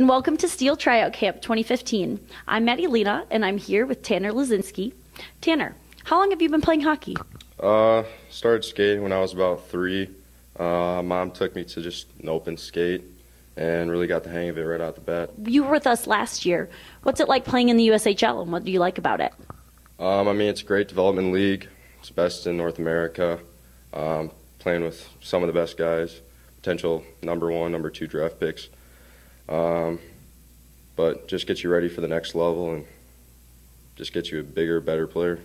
and welcome to Steel Tryout Camp 2015. I'm Maddie Lena, and I'm here with Tanner Laczynski. Tanner, how long have you been playing hockey? Uh, started skating when I was about three. Uh, mom took me to just an open skate and really got the hang of it right out the bat. You were with us last year. What's it like playing in the USHL, and what do you like about it? Um, I mean, it's a great development league. It's best in North America. Um, playing with some of the best guys, potential number one, number two draft picks. Um, but just get you ready for the next level and just get you a bigger, better player.